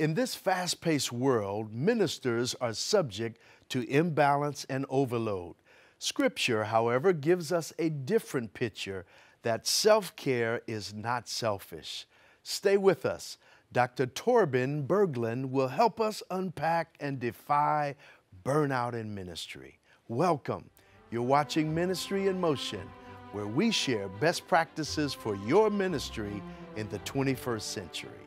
In this fast paced world, ministers are subject to imbalance and overload. Scripture, however, gives us a different picture that self care is not selfish. Stay with us. Dr. Torben Bergland will help us unpack and defy burnout in ministry. Welcome. You're watching Ministry in Motion, where we share best practices for your ministry in the 21st century.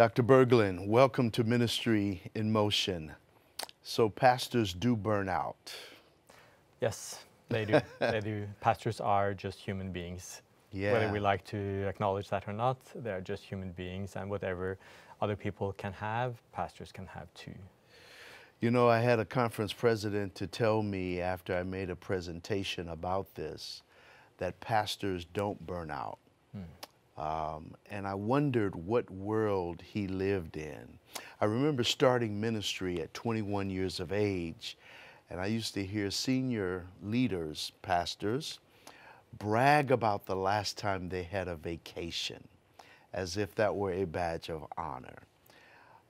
Dr. Bergland, welcome to Ministry in Motion. So, pastors do burn out. Yes, they do. they do. Pastors are just human beings. Yeah. Whether we like to acknowledge that or not, they're just human beings, and whatever other people can have, pastors can have too. You know, I had a conference president to tell me after I made a presentation about this that pastors don't burn out. Hmm. Um, and I wondered what world he lived in. I remember starting ministry at 21 years of age, and I used to hear senior leaders, pastors, brag about the last time they had a vacation, as if that were a badge of honor.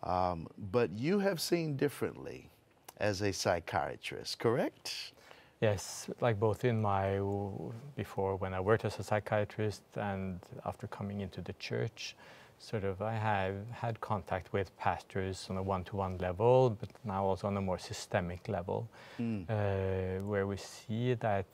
Um, but you have seen differently as a psychiatrist, correct? Yes, like both in my, before when I worked as a psychiatrist and after coming into the church, sort of I have had contact with pastors on a one-to-one level, but now also on a more systemic level, mm. uh, where we see that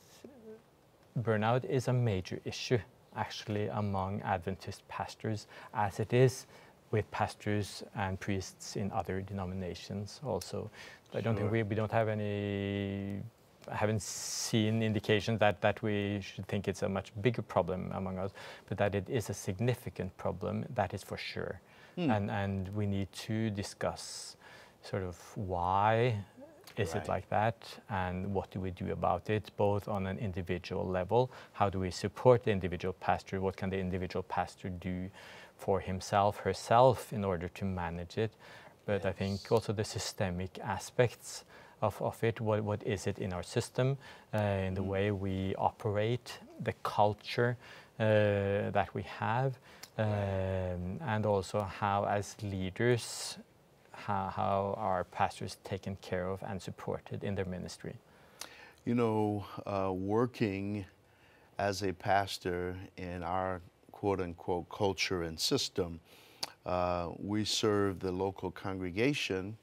burnout is a major issue actually among Adventist pastors, as it is with pastors and priests in other denominations also. I don't think we, we don't have any haven't seen indications that, that we should think it's a much bigger problem among us, but that it is a significant problem, that is for sure. Mm. And, and we need to discuss sort of why is right. it like that and what do we do about it, both on an individual level, how do we support the individual pastor, what can the individual pastor do for himself, herself in order to manage it, but yes. I think also the systemic aspects of, of it. What, what is it in our system, uh, in the mm. way we operate, the culture uh, that we have, um, and also how, as leaders, how, how are pastors taken care of and supported in their ministry? You know, uh, working as a pastor in our quote unquote culture and system, uh, we serve the local congregation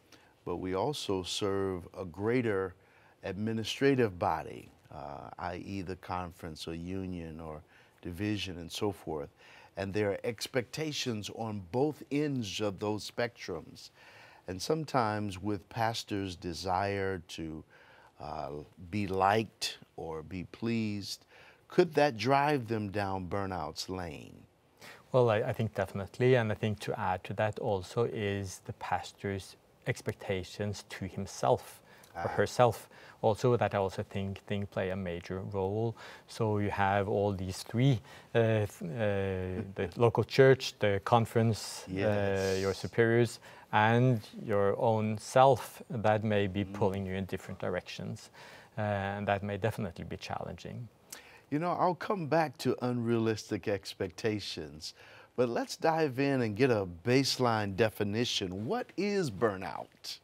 but we also serve a greater administrative body, uh, i.e., the conference or union or division and so forth. And there are expectations on both ends of those spectrums. And sometimes, with pastors' desire to uh, be liked or be pleased, could that drive them down burnout's lane? Well, I, I, think definitely. And I think to add to that also is the pastor's expectations to himself or ah. herself. Also, that I also think think play a major role. So you have all these three: uh, uh, the local church, the conference, uh, yes. uh, your superiors, and your own self. That may be mm. pulling you in different directions, uh, and that may definitely be challenging. You know, I'll come back to unrealistic expectations. But let's dive in and get a baseline definition. What is burnout?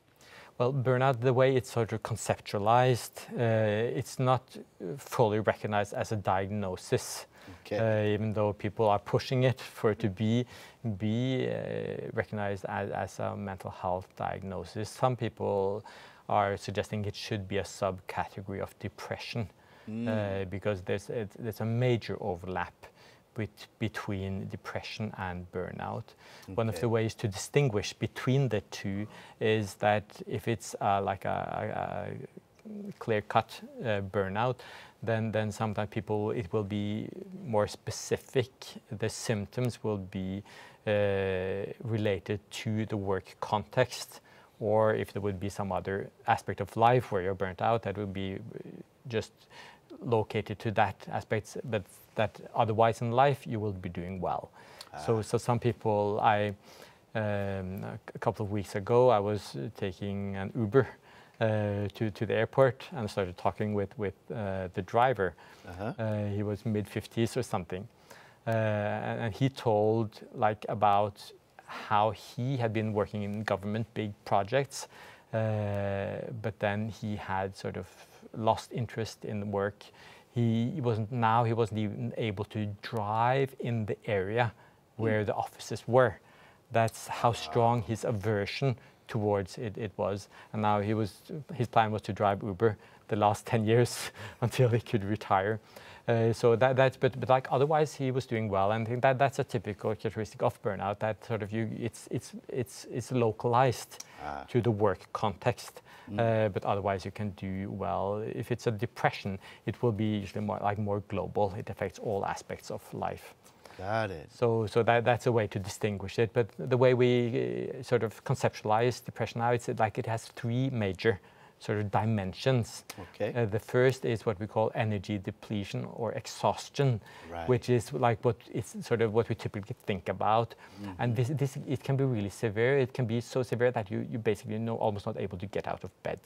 Well, burnout, the way it's sort of conceptualized, uh, it's not fully recognized as a diagnosis. Okay. Uh, even though people are pushing it for it to be be uh, recognized as, as a mental health diagnosis, some people are suggesting it should be a subcategory of depression mm. Uh, because there's a, there's a major overlap between depression and burnout. Okay. One of the ways to distinguish between the two is that if it's uh, like a, a clear-cut uh, burnout, then then sometimes people it will be more specific. The symptoms will be uh, related to the work context, or if there would be some other aspect of life where you're burnt out, that would be just located to that aspect, but that otherwise in life you will be doing well. So, so some people, I um, a couple of weeks ago, I was taking an Uber uh, to to the airport and started talking with with uh, the driver. Uh-huh. Uh, he was mid 50s or something, uh, and, and he told like about how he had been working in government big projects, uh, but then he had sort of lost interest in the work. He, wasn't now he wasn't even able to drive in the area where the offices were. That's how strong his aversion towards it, it was. And now he was his plan was to drive Uber the last 10 years until he could retire. Uh, so that, that's but, but like otherwise he was doing well and I think that that's a typical characteristic of burnout that sort of you it's it's it's it's localized Ah. to the work context uh, but otherwise you can do well if it's a depression it will be usually more like more global it affects all aspects of life Got it. so, so that, that's a way to distinguish it. But the way we uh, sort of conceptualize depression now, it's like it has three major sort of dimensions. Okay. Uh, the first is what we call energy depletion or exhaustion, Right. which is like what it's sort of what we typically think about. And this, this it can be really severe. It can be so severe that you, you basically know almost not able to get out of bed.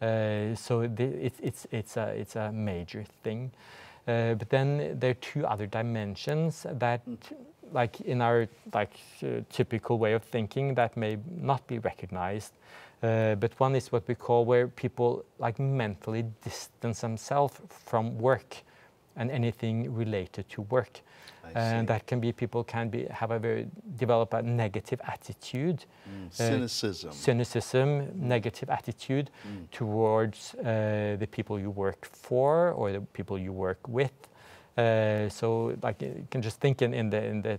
Uh, so the, it's it's it's a it's a major thing. Uh, but then there are two other dimensions that, like in our like uh, typical way of thinking, that may not be recognized. Uh, but one is what we call where people like mentally distance themselves from work and anything related to work. And that can be people can be have a very develop a negative attitude Mm, uh, Cynicism. cynicism, negative attitude Mm. towards uh, the people you work for or the people you work with. Uh, so, like you can just think in, in the in the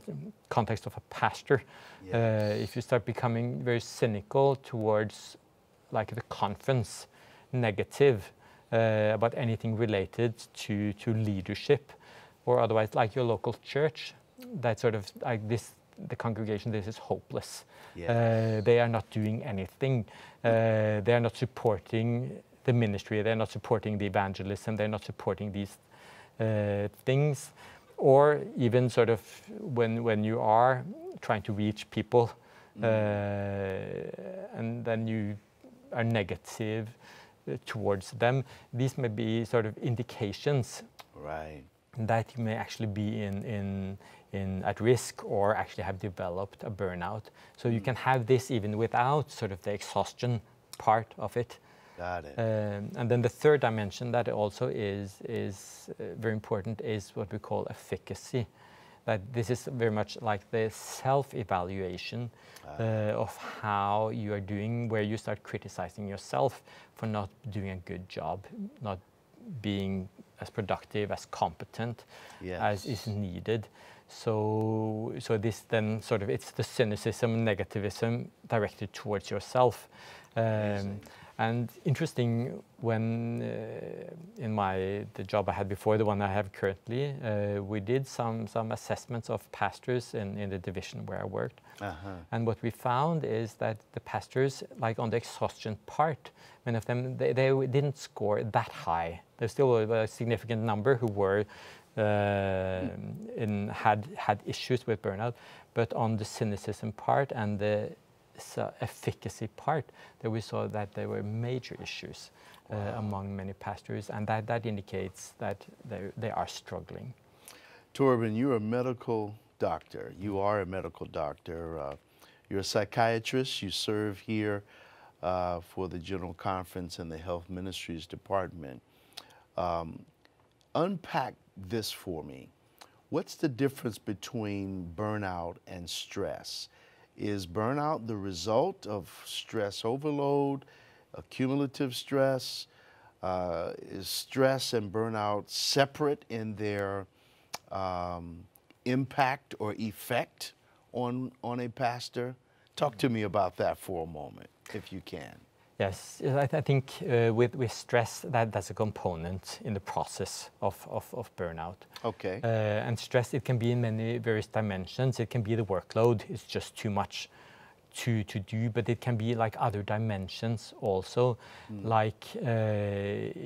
context of a pastor, Yes. uh, if you start becoming very cynical towards like the conference, negative uh, about anything related to to leadership, or otherwise like your local church, that sort of like this the congregation this is hopeless. Yes. Uh, they are not doing anything. Uh, they are not supporting the ministry. They're not supporting the evangelism. They're not supporting these uh, things, or even sort of when when you are trying to reach people, uh, and then you are negative uh, towards them. These may be sort of indications right. that you may actually be in, in, in at risk or actually have developed a burnout. So you can have this even without sort of the exhaustion part of it. Got it. Um, and then the third dimension that also is, is uh, very important is what we call efficacy. That this is very much like the self evaluation uh, of how you are doing, where you start criticizing yourself for not doing a good job, not being as productive, as competent as is needed. So, so this then sort of it's the cynicism, negativism directed towards yourself. Um. And interesting when uh, in my the job I had before, the one I have currently, uh, we did some some assessments of pastors in, in the division where I worked. Uh-huh. And what we found is that the pastors, like on the exhaustion part, many of them they, they didn't score that high. There's still a, a significant number who were uh, in had had issues with burnout, but on the cynicism part and the efficacy part, that we saw that there were major issues uh, among many pastors, and that that indicates that they they are struggling. Torben, you're a medical doctor. You are a medical doctor. Uh, you're a psychiatrist. You serve here uh, for the General Conference and the Health Ministries Department. Um, unpack this for me. What's the difference between burnout and stress? Is burnout the result of stress overload, accumulative stress? Uh, is stress and burnout separate in their um, impact or effect on on a pastor? Talk to me about that for a moment, if you can. Yes, I, th- I think uh, with, with stress, that, that's a component in the process of, of, of burnout. Okay. Uh, and stress, it can be in many various dimensions. It can be the workload, it's just too much to, to do, but it can be like other dimensions also, like uh,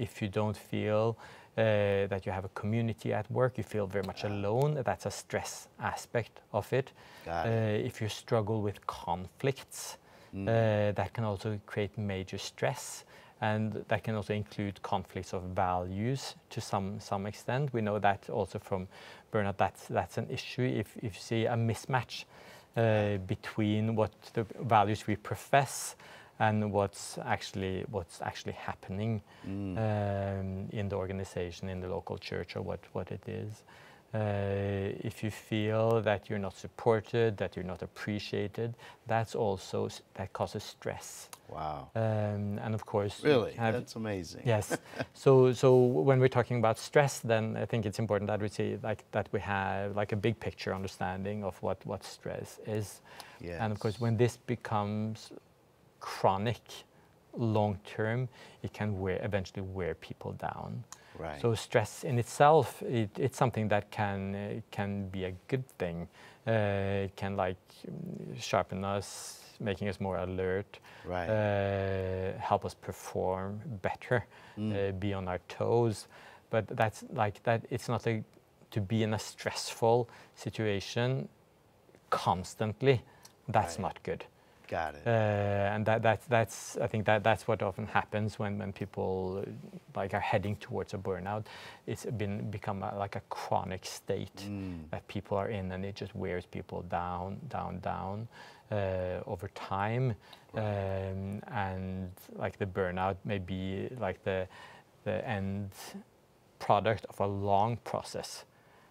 if you don't feel uh, that you have a community at work, you feel very much alone. That's a stress aspect of it. Got Uh, it. if you struggle with conflicts, Mm. uh, that can also create major stress. And that can also include conflicts of values to some, some extent. We know that also from burnout, that's, that's an issue. If, if you see a mismatch uh, between what the values we profess and what's actually what's actually happening Mm. um, in the organization, in the local church, or what what it is. Uh, if you feel that you're not supported, that you're not appreciated, that's also that causes stress. Wow. Um, and of course, Really? have- That's amazing. yes. so so when we're talking about stress, then I think it's important that we see like that we have like a big picture understanding of what what stress is. And of course, when this becomes chronic, long term, it can wear, eventually wear people down. Right. So stress in itself, it, it's something that can uh, can be a good thing. Uh, it can like sharpen us, making us more alert, Right. uh, help us perform better, Mm. uh, be on our toes. But that's like that. It's not a to be in a stressful situation constantly. That's Right. not good. Got it. Uh, and that, that, that's, I think that, that's what often happens when, when people like are heading towards a burnout. It's been become a, like a chronic state Mm. that people are in, and it just wears people down, down, down uh, over time. Um, and like the burnout may be like the the end product of a long process.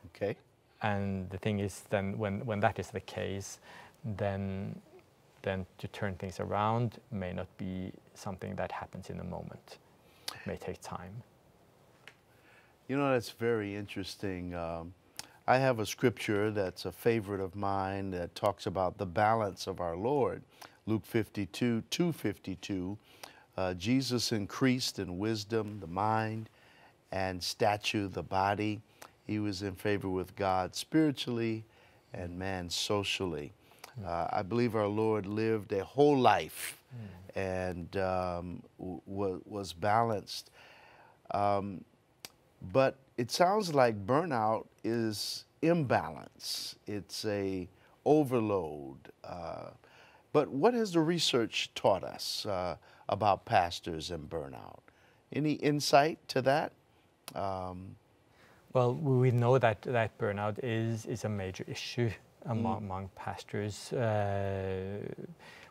Okay. And the thing is, then when, when that is the case, then then to turn things around may not be something that happens in a moment. It may take time. You know, that's very interesting. Um, I have a scripture that's a favorite of mine that talks about the balance of our Lord. Luke 52, 252. Uh, Jesus increased in wisdom, the mind, and stature, the body. He was in favor with God spiritually and man socially. Uh, I believe our Lord lived a whole life and um, w- was balanced. Um, but it sounds like burnout is imbalance. It's a overload. Uh, but what has the research taught us uh, about pastors and burnout? Any insight to that? Um, Well, we know that, that burnout is, is a major issue among, among pastors. Uh,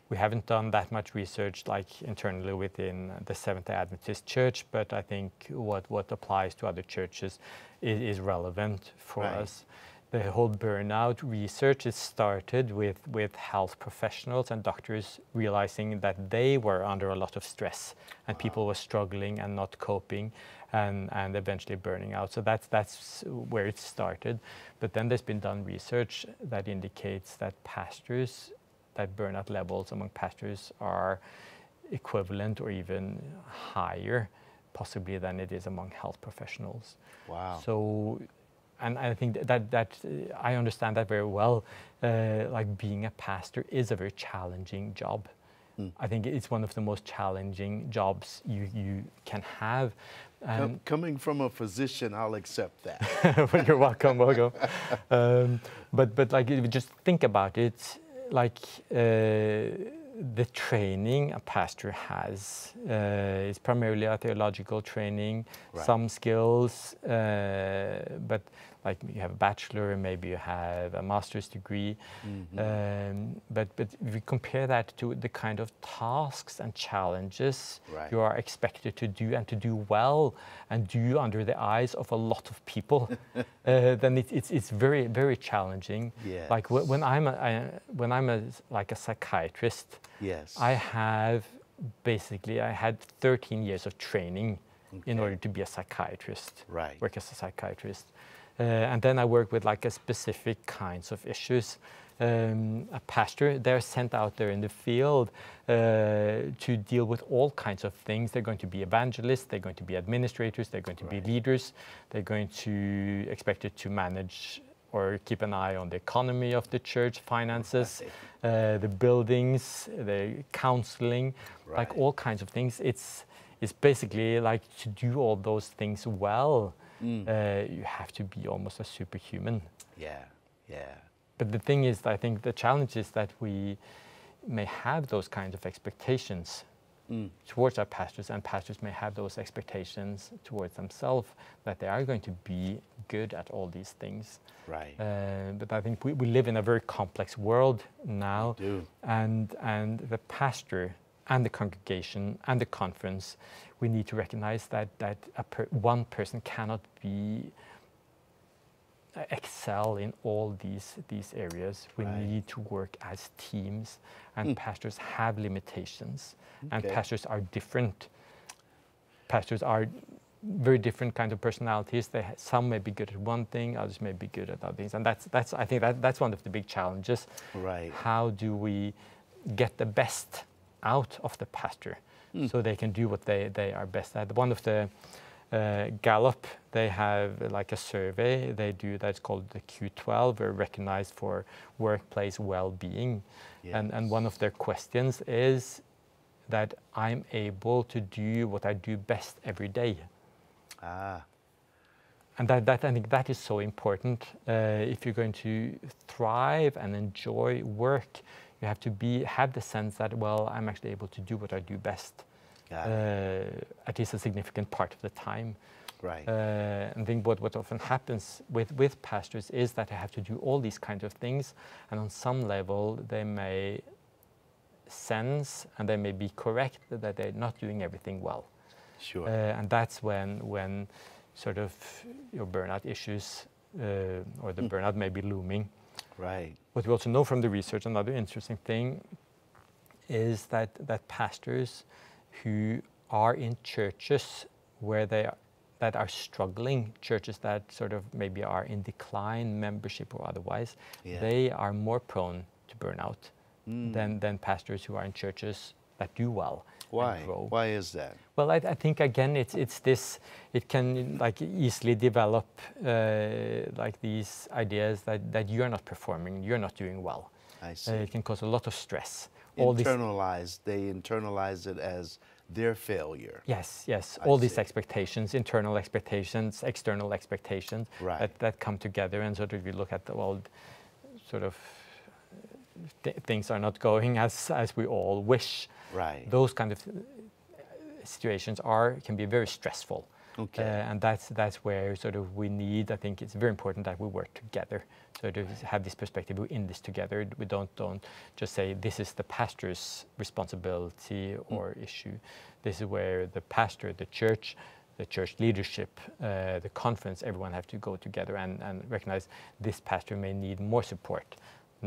we haven't done that much research like internally within the Seventh day Adventist Church, but I think what, what applies to other churches is, is relevant for Right. us. The whole burnout research is started with, with health professionals and doctors realizing that they were under a lot of stress and people were struggling and not coping and, and eventually burning out. So that's, that's where it started. But then there's been done research that indicates that pastors, that burnout levels among pastors are equivalent or even higher, possibly than it is among health professionals. wow. So, and I think that that I understand that very well. Uh, like being a pastor is a very challenging job. Mm. I think it's one of the most challenging jobs you you can have. Com- coming from a physician, I'll accept that. well, you're welcome, welcome. Um, but but like if you just think about it, like uh, the training a pastor has uh, is primarily a theological training, Right. some skills, uh, but like you have a bachelor, maybe you have a master's degree. Mhm. Um, but but if you compare that to the kind of tasks and challenges Right. you are expected to do and to do well and do under the eyes of a lot of people, uh, then it, it's it's very very challenging. Like wh- when I'm a, I, when I'm a like a psychiatrist, yes. I have basically I had 13 years of training in order to be a psychiatrist Right. work as a psychiatrist. Uh, and then I work with like a specific kinds of issues. Um, a pastor, they're sent out there in the field uh, to deal with all kinds of things. They're going to be evangelists, they're going to be administrators, they're going to Right. be leaders, they're going to expected to manage or keep an eye on the economy of the church, finances, uh, the buildings, the counseling, like all kinds of things. It's it's basically like to do all those things well Mm. Uh, you have to be almost a superhuman. Yeah, yeah. But the thing is, I think the challenge is that we may have those kinds of expectations Mm. towards our pastors, and pastors may have those expectations towards themselves that they are going to be good at all these things. Right. Uh, but I think we, we live in a very complex world now, and and the pastor and the congregation and the conference, we need to recognize that that a per, one person cannot be uh, excel in all these these areas. We Right. need to work as teams, and Hmm. pastors have limitations, and pastors are different. Pastors are very different kinds of personalities. They ha- some may be good at one thing, others may be good at other things, and that's that's I think that that's one of the big challenges. Right. How do we get the best out of the pasture Hmm. so they can do what they, they are best at? One of the uh, Gallup, they have like a survey they do that's called the Q12, are recognized for workplace well-being, and and one of their questions is that I'm able to do what I do best every day. Ah, And that, that I think that is so important. Uh, if you're going to thrive and enjoy work, you have to be have the sense that well, I'm actually able to do what I do best, uh, at least a significant part of the time. Right. Uh, and think what, what often happens with, with pastors is that they have to do all these kinds of things, and on some level they may sense and they may be correct that they're not doing everything well. sure. Uh, and that's when when sort of your burnout issues uh, or the Mm. burnout may be looming. Right. What we also know from the research, another interesting thing, is that that pastors who are in churches where they are, that are struggling, churches that sort of maybe are in decline, membership or otherwise, Yeah. they are more prone to burnout Mm. than than pastors who are in churches that do well. Why? Why is that? Well, I, I think again, it's it's this. It can like easily develop uh, like these ideas that that you're not performing, you're not doing well. I Uh, see. it can cause a lot of stress. All these, internalize. They internalize it as their failure. yes, yes, I all these expectations, internal expectations, external expectations, Right. that that come together, and sort of you look at the well, sort of th- things are not going as as we all wish. Right. Those kind of uh, situations are can be very stressful. Okay. Uh, and that's that's where sort of we need. I think it's very important that we work together. So to have this perspective, we're in this together. We don't don't just say this is the pastor's responsibility or issue. This is where the pastor, the church, the church leadership, uh, the conference, everyone have to go together and, and recognize this pastor may need more support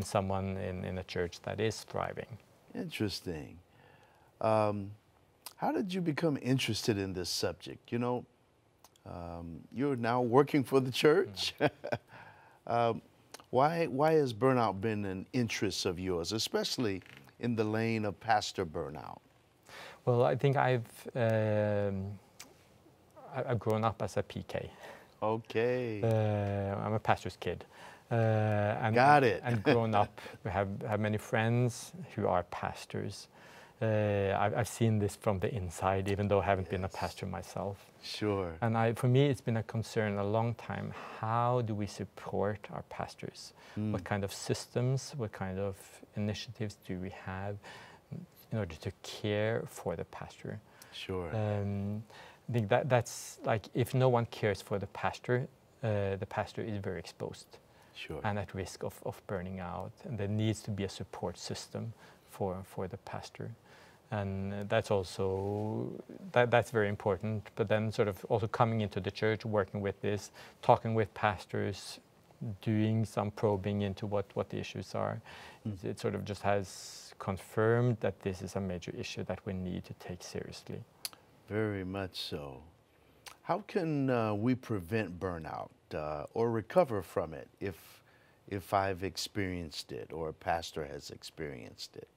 someone in, in a church that is thriving. Interesting. Um, how did you become interested in this subject? You know, um, you're now working for the church. um, why, why has burnout been an interest of yours, especially in the lane of pastor burnout? Well, I think I've um, I've grown up as a PK. Okay. Uh, I'm a pastor's kid. Uh, and, Got it. and grown up, we have, have many friends who are pastors. Uh, I've, I've seen this from the inside, even though I haven't been a pastor myself. sure. And I, for me, it's been a concern a long time. How do we support our pastors? Mm. What kind of systems, what kind of initiatives do we have in order to care for the pastor? Sure. Um, I think that that's like if no one cares for the pastor, uh, the pastor is very exposed sure. and at risk of, of burning out. And there needs to be a support system for, for the pastor. And that's also that, that's very important. But then sort of also coming into the church, working with this, talking with pastors, doing some probing into what, what the issues are. Mm. It sort of just has confirmed that this is a major issue that we need to take seriously. Very much so. How can uh, we prevent burnout uh, or recover from it if, if I've experienced it or a pastor has experienced it?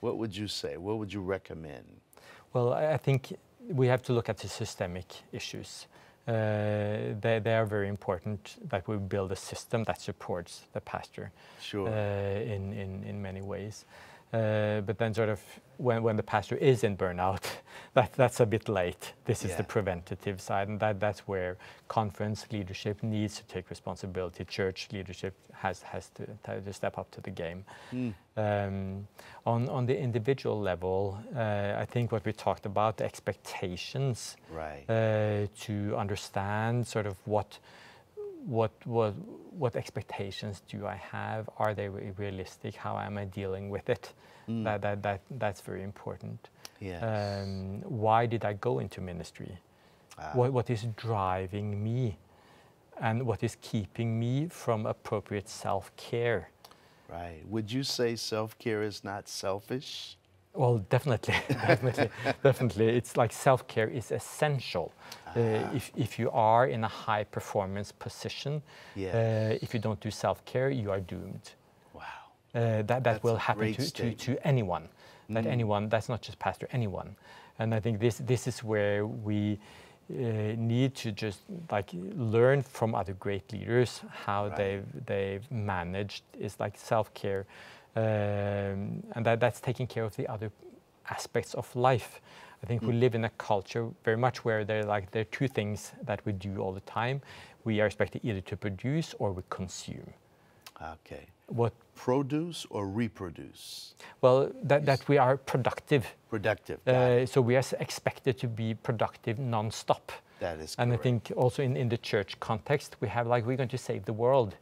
What would you say? What would you recommend? Well, I think we have to look at the systemic issues. Uh, they, they are very important that we build a system that supports the pastor Sure. uh, in, in, in many ways. Uh, but then sort of when, when the pastor is in burnout, that, that's a bit late. This is Yeah. the preventative side, and that, that's where conference leadership needs to take responsibility. Church leadership has, has to, to step up to the game. Um, on, on the individual level, uh, I think what we talked about, the expectations Right. uh, to understand sort of what what what what expectations do I have? Are they re- realistic? How am I dealing with it? That, that that that's very important. Yes. Um, why did I go into ministry? Ah. What what is driving me, and what is keeping me from appropriate self care? Right. Would you say self care is not selfish? Well, definitely, definitely, definitely. It's like self care is essential. Uh, if, if you are in a high performance position, Yes. uh, if you don't do self care, you are doomed. Wow. Uh, that that That's will happen to, to, to anyone. That anyone, that's not just pastor, anyone. And I think this, this is where we uh, need to just like learn from other great leaders how Right. they've, they've managed is like self care. Um, and that, that's taking care of the other aspects of life. I think we live in a culture very much where there like there are two things that we do all the time. We are expected either to produce or we consume. Okay. What Produce or reproduce? well that, that we are productive. Productive. Uh, so we are expected to be productive non-stop. that is And I think also in, in the church context, we have like we're going to save the world.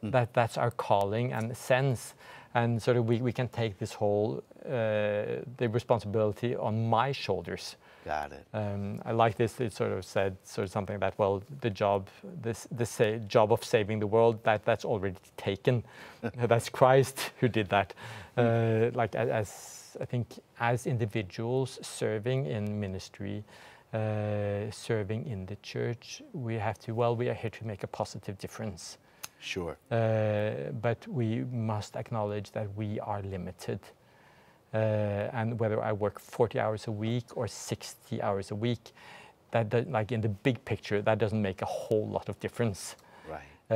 Hmm. That that's our calling and sense, and sort of we, we can take this whole the responsibility on my shoulders. Got it. Um, I like this. It sort of said sort of something that well, the job, this the sa- job of saving the world, that that's already taken. that's Christ who did that. Uh, like as I think as individuals serving in ministry, uh, serving in the church, we have to well, we are here to make a positive difference. Sure. Uh, but we must acknowledge that we are limited. Uh, and whether I work 40 hours a week or 60 hours a week, that, do- like in the big picture, that doesn't make a whole lot of difference. Right. Uh,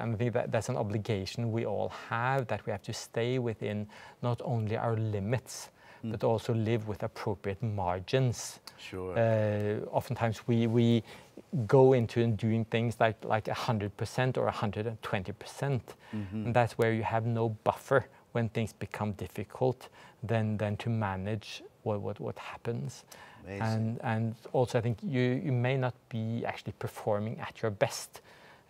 and I think that that's an obligation we all have that we have to stay within not only our limits, but also live with appropriate margins. Sure. Uh, oftentimes we, we go into and doing things like like 100% or 120%. percent And that's where you have no buffer when things become difficult then then to manage what what, what happens. Amazing. And and also I think you, you may not be actually performing at your best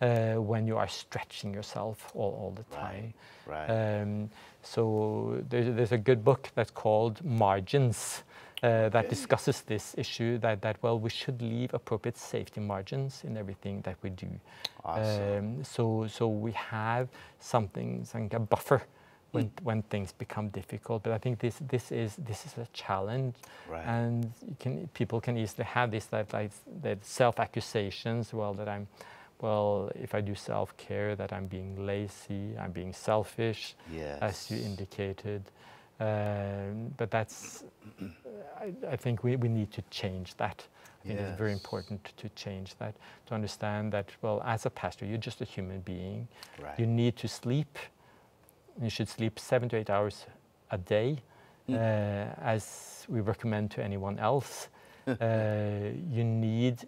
uh, when you are stretching yourself all, all the time. Right. Um, so there's, there's a good book that's called Margins uh, that discusses this issue that, that, well, we should leave appropriate safety margins in everything that we do. Awesome. Um, so, so we have something, something a buffer when, when things become difficult. But I think this, this, is, this is a challenge. Right. And you can, people can easily have this, that, like, that self-accusations, well, that I'm, well, if I do self-care, that I'm being lazy, I'm being selfish, as you indicated. Um, but that's, I, I think we, we need to change that. I think it's very important to change that, to understand that, well, as a pastor, you're just a human being. Right. You need to sleep. You should sleep seven to eight hours a day, Mm. uh, as we recommend to anyone else. uh, you need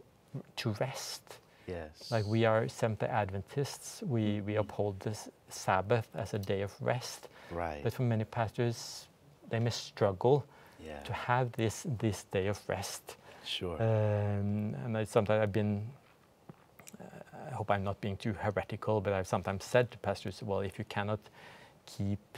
to rest. yes. Like we are Seventh-day Adventists, we, we uphold this Sabbath as a day of rest. Right. But for many pastors, they may struggle yeah. to have this this day of rest. Sure. Um, and I, sometimes I've been, uh, I hope I'm not being too heretical, but I've sometimes said to pastors, well, if you cannot keep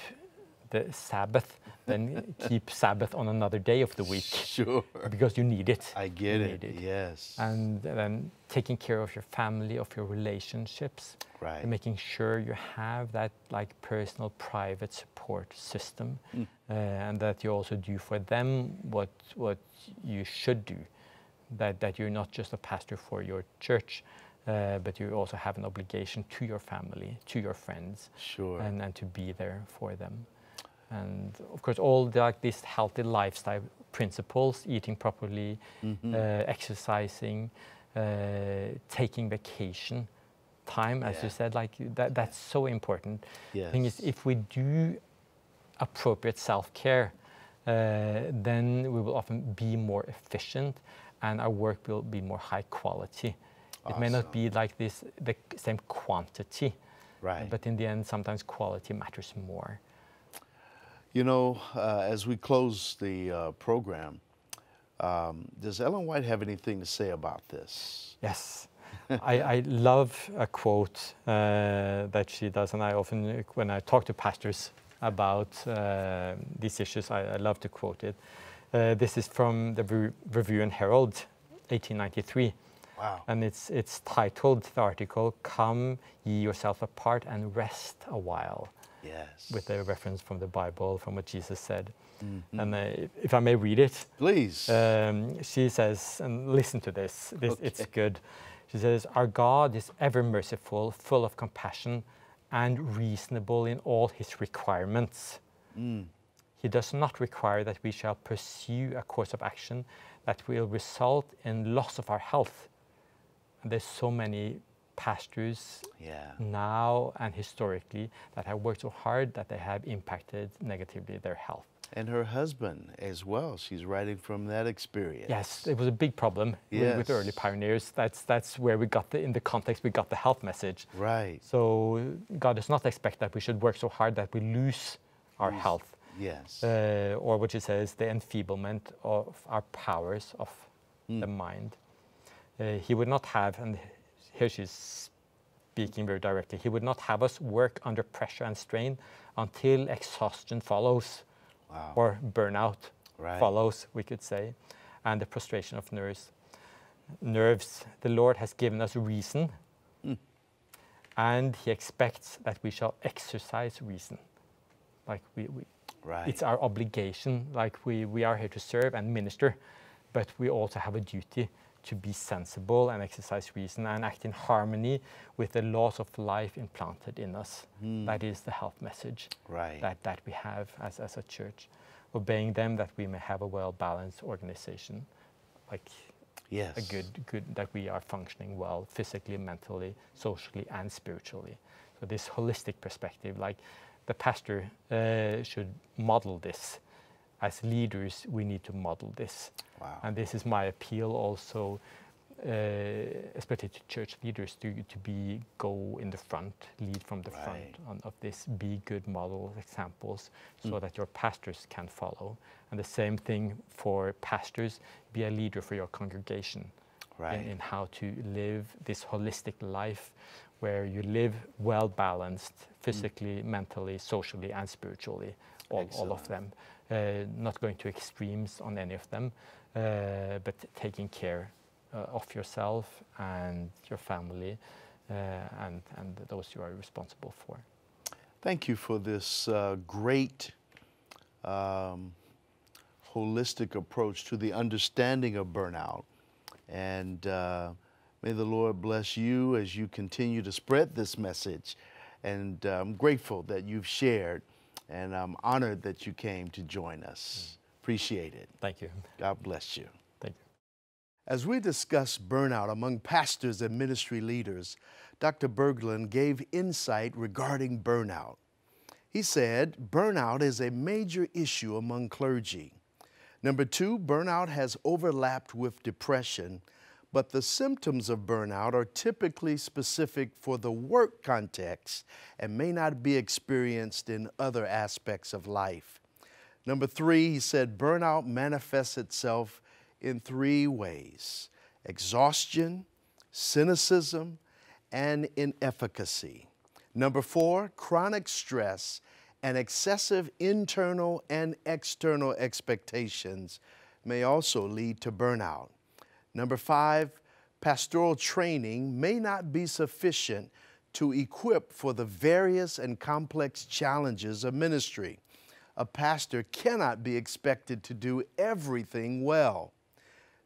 the Sabbath, then keep Sabbath on another day of the week Sure. because you need it. I get You it. Yes. And then taking care of your family, of your relationships, right. and making sure you have that like personal private support system Mm. uh, and that you also do for them what what you should do that that you're not just a pastor for your church uh, but you also have an obligation to your family to your friends Sure. and, and to be there for them and of course all the, like these healthy lifestyle principles eating properly Mhm. uh, exercising uh, taking vacation time as you said like that that's so important yes. thing is if we do appropriate self-care, uh, then we will often be more efficient and our work will be more high quality. It may not be like this, the same quantity, Right. but in the end, sometimes quality matters more. You know, uh, as we close the uh, program, um, does Ellen White have anything to say about this? Yes. I, I love a quote uh, that she does, and I often, when I talk to pastors about uh, these issues, I, I love to quote it. Uh, this is from the Re- Review and Herald, 1893. Wow. And it's, it's titled, the article, Come Ye Yourself Apart and Rest a While, Yes. with a reference from the Bible, from what Jesus said. Mhm. And uh, if I may read it, Please. um, she says, and listen to this, this it's good. She says, Our God is ever merciful, full of compassion, and reasonable in all his requirements. Mm. He does not require that we shall pursue a course of action that will result in loss of our health. There's so many pastors Yeah. now and historically that have worked so hard that they have impacted negatively their health. And her husband as well. She's writing from that experience. Yes, it was a big problem with, with early pioneers. That's that's where we got the in the context we got the health message. Right. So God does not expect that we should work so hard that we lose our Lose- health, Yes. uh, or what he says, the enfeeblement of our powers of Mm. the mind. Uh, he would not have, and here she's speaking very directly. He would not have us work under pressure and strain until exhaustion follows wow. or burnout right. follows, we could say, and the prostration of nerves. Nerves, the Lord has given us reason, Mm. and He expects that we shall exercise reason. Like we, we Right. it's our obligation, like we, we are here to serve and minister, but we also have a duty to be sensible and exercise reason and act in harmony with the laws of life implanted in us. Mm. That is the health message right. that, that we have as, as a church, obeying them that we may have a well balanced organization, like yes. a good, good that we are functioning well physically, mentally, socially, and spiritually. So this holistic perspective, like the pastor uh, should model this. As leaders, we need to model this, Wow. and this is my appeal also. Uh, especially to church leaders to, to be go in the front lead from the Right. front on, of this be good model examples so Mm. that your pastors can follow and the same thing for pastors be a leader for your congregation right. in, in how to live this holistic life where you live well balanced physically, mentally, socially, and spiritually, all, all of them. Uh, not going to extremes on any of them, uh, but taking care uh, of yourself and your family and, and those you are responsible for. Thank you for this great um, holistic approach to the understanding of burnout. And uh, may the Lord bless you as you continue to spread this message. And I'm grateful that you've shared, and I'm honored that you came to join us. Appreciate it. Thank you. God bless you. Thank you. As we discuss burnout among pastors and ministry leaders, Dr. Bergland gave insight regarding burnout. He said burnout is a major issue among clergy. Number two, burnout has overlapped with depression, but the symptoms of burnout are typically specific for the work context and may not be experienced in other aspects of life. Number three, he said burnout manifests itself in three ways exhaustion, cynicism, and inefficacy. Number four, chronic stress and excessive internal and external expectations may also lead to burnout. Number five, pastoral training may not be sufficient to equip for the various and complex challenges of ministry. A pastor cannot be expected to do everything well.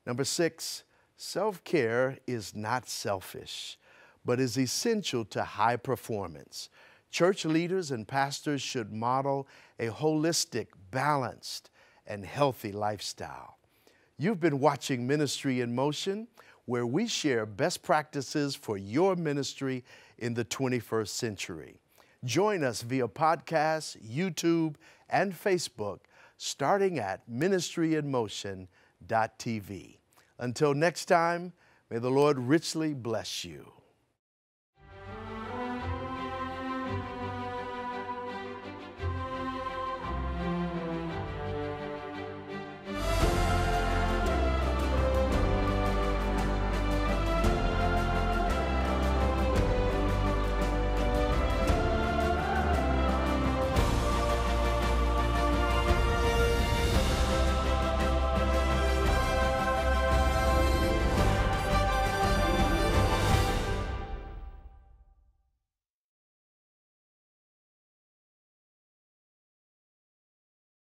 Number six, self care is not selfish, but is essential to high performance. Church leaders and pastors should model a holistic, balanced, and healthy lifestyle. You've been watching Ministry in Motion, where we share best practices for your ministry in the 21st century. Join us via podcast, YouTube, and Facebook starting at ministryinmotion.tv. Until next time, may the Lord richly bless you.